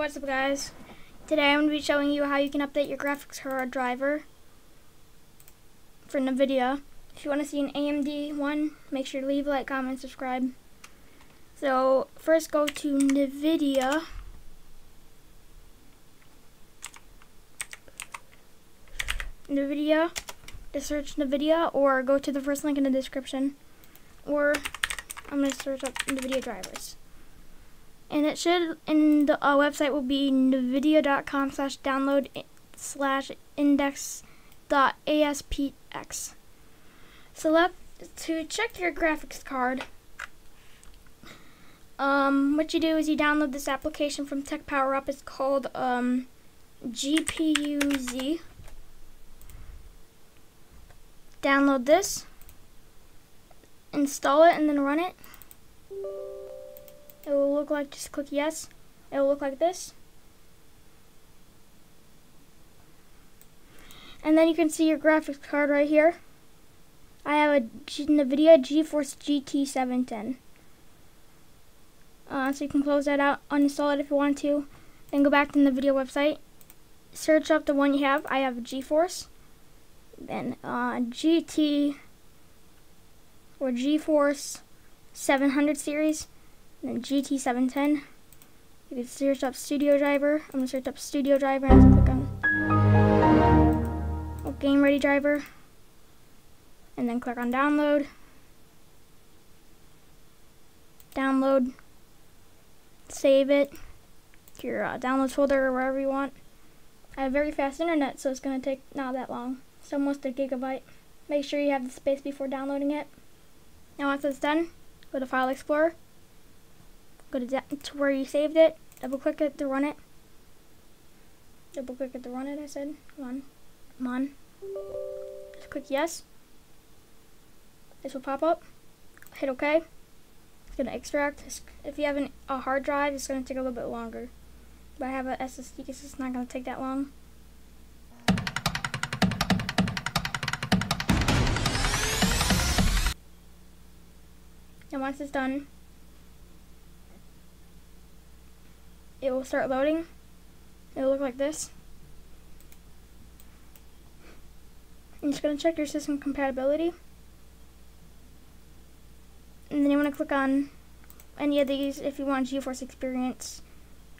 what's up guys? Today I'm going to be showing you how you can update your graphics card driver for NVIDIA. If you want to see an AMD one, make sure to leave a like, comment, subscribe. So first go to NVIDIA. NVIDIA, to search NVIDIA or go to the first link in the description or I'm going to search up NVIDIA drivers and it should in the uh, website will be nvidia.com slash download slash index dot aspx select to check your graphics card um, what you do is you download this application from Tech Power Up. It's called um, GPUZ. Download this, install it, and then run it. Look like, just click yes. It will look like this. And then you can see your graphics card right here. I have a G NVIDIA GeForce GT 710. Uh, so you can close that out, uninstall it if you want to, then go back to the NVIDIA website, search up the one you have. I have a GeForce, then uh, GT or GeForce 700 series then GT710. You can search up Studio Driver. I'm going to search up Studio Driver and click on oh, Game Ready Driver. And then click on Download. Download. Save it to your uh, downloads folder or wherever you want. I have very fast internet, so it's going to take not that long. It's almost a gigabyte. Make sure you have the space before downloading it. Now once it's done, go to File Explorer go to, to where you saved it, double click it to run it. Double click it to run it, I said. Come on. Come on. Just click yes. This will pop up. Hit OK. It's going to extract. If you have an, a hard drive, it's going to take a little bit longer. But I have a SSD because it's not going to take that long. And once it's done, it will start loading. It will look like this. I'm just going to check your system compatibility. And then you want to click on any of these if you want GeForce Experience.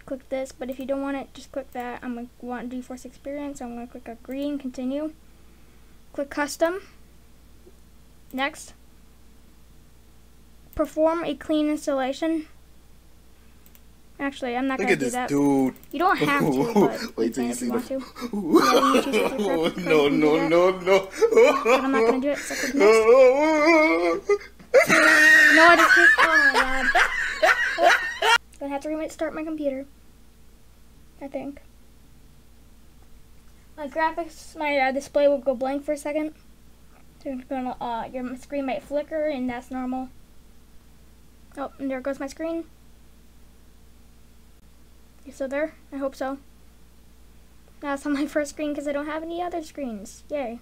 Click this, but if you don't want it, just click that. I'm going to want GeForce Experience. I'm going to click agree and continue. Click custom. Next. Perform a clean installation. Actually, I'm not gonna do that. Dude. You don't have to, but wait till you see want to. no, no, no, no. But I'm not gonna do it. So next. no, I just click. Oh my god. Oh. Gonna have to restart my computer. I think. My graphics, my uh, display will go blank for a second. So gonna, uh, your screen might flicker, and that's normal. Oh, and there goes my screen. You still there? I hope so. That's on my first screen because I don't have any other screens. Yay.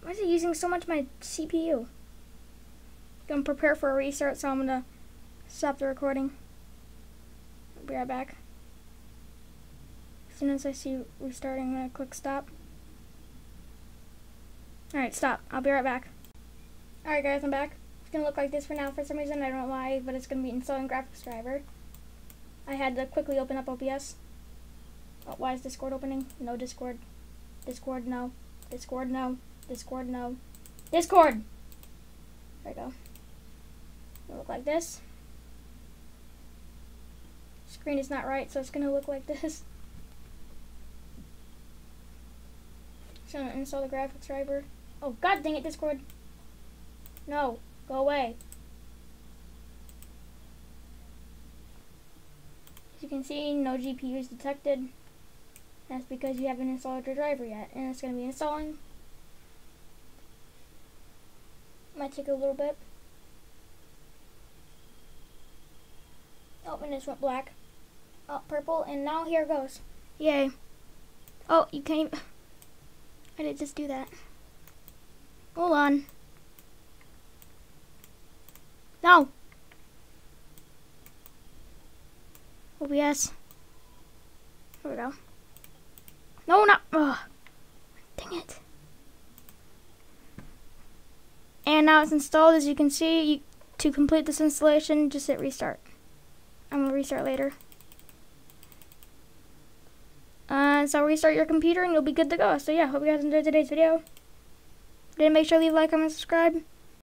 Why is it using so much my CPU? I'm gonna prepare for a restart, so I'm gonna stop the recording. I'll be right back. As soon as I see restarting, I'm gonna click stop. Alright, stop. I'll be right back. Alright guys, I'm back It's gonna look like this for now for some reason. I don't know why, but it's gonna be installing graphics driver. I had to quickly open up OBS. Oh, uh, why is Discord opening? No Discord. Discord, no. Discord, no. Discord, no. Discord! There we go. It'll look like this. Screen is not right, so it's gonna look like this. Just gonna install the graphics driver. Oh, god dang it, Discord. No. Go away. You can see, no GPU is detected. That's because you haven't installed your driver yet, and it's going to be installing. Might take a little bit. Oh, and it went black. Oh, purple, and now here goes. Yay. Oh, you can't. I did just do that. Hold on. No. OBS. There we go. No, not. Ugh. Dang it. And now it's installed. As you can see, you, to complete this installation, just hit restart. I'm going to restart later. Uh, so restart your computer and you'll be good to go. So yeah, hope you guys enjoyed today's video. Did make sure to leave a like, comment, subscribe.